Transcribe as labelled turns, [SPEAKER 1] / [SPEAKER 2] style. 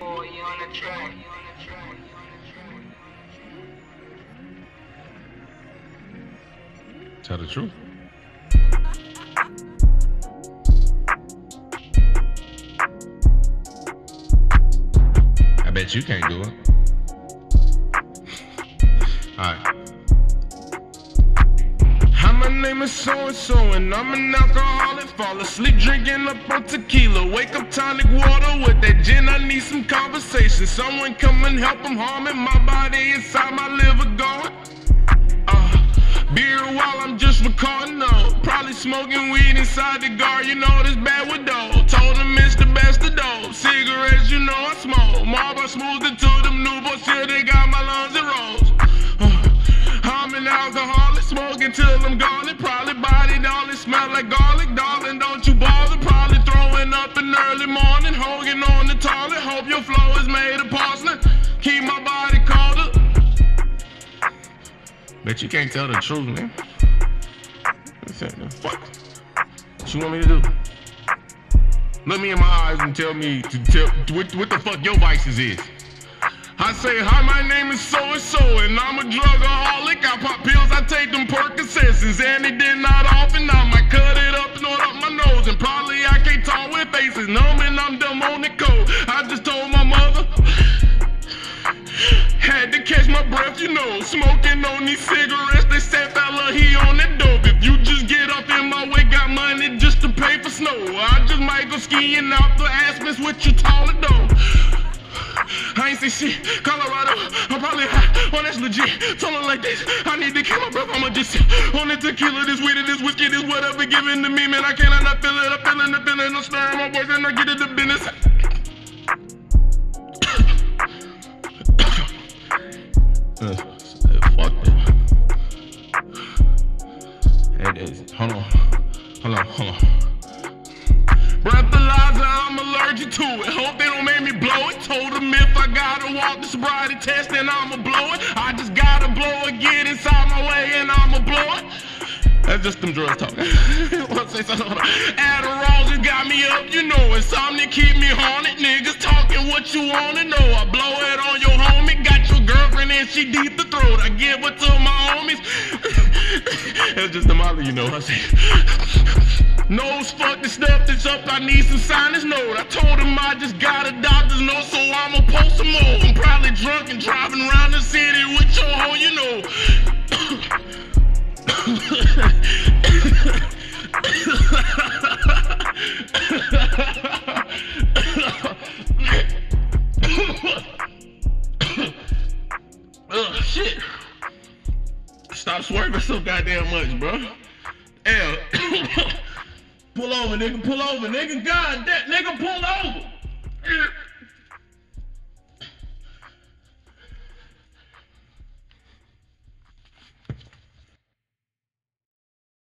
[SPEAKER 1] Boy, you on the track.
[SPEAKER 2] Tell the truth. I bet you can't do it. Name is so and so, and I'm an alcoholic. Fall asleep drinking up on tequila. Wake up tonic water with that gin. I need some conversation. Someone come and help. I'm harming my body inside my liver going. Uh, beer while I'm just recording. No, probably smoking weed inside the car. You know this bad with dope. Told him it's the best of dope. Cigarettes, you know I smoke. Marlboro smooth it to them new till I'm gone. It probably body darling, smell like garlic, darling. Don't you bother? Probably throwing up in early morning, holding on the toilet. Hope your flow is made of porcelain. Keep my body cold up. Bet you can't tell the truth, man. Listen, the fuck? What you want me to do? Look me in my eyes and tell me to tell what, what the fuck your vices is. I say, hi, my name is so and so, and I'm a drugaholic. I pop pills, And it did not often. I might cut it up, and up my nose, and probably I can't talk with faces. Numb and I'm dumb on the code. I just told my mother. Had to catch my breath, you know. Smoking on these cigarettes, they said, fella, he on that dope. If you just get up in my way, got money just to pay for snow. I just might go skiing out the Aspens with your taller dope. I ain't say shit. Colorado, I'm Oh, that's legit. Told her like this. I need to kill my breath. I'ma just sit on the tequila, this weed, this whiskey, this whatever given to me, man. I cannot not feel it. I'm feeling the feeling. I'm stirring my voice and I get it the business. Uh, fuck that. Hey, Daisy. Hold on. Hold on, hold on. Breathalyzer, I'm allergic to it. Hope they don't Told them if I gotta walk the sobriety test, then I'ma blow it. I just gotta blow it, get inside my way, and I'ma blow it. That's just them drugs talking. Adderall just got me up, you know. Insomnia keep me haunted. Niggas talking what you wanna know. I blow it on your homie. Got your girlfriend and she deep the throat. I give it to. You know. I say. Nose fuck the stuff that's up, I need some sinus note. I told him I just got a doctor's note, so I'ma post some more. I'm probably drunk and driving around the city with your hoe, you know. Stop swerving so goddamn much, bro. Hell. pull over, nigga. Pull over, nigga. God, nigga, pull over.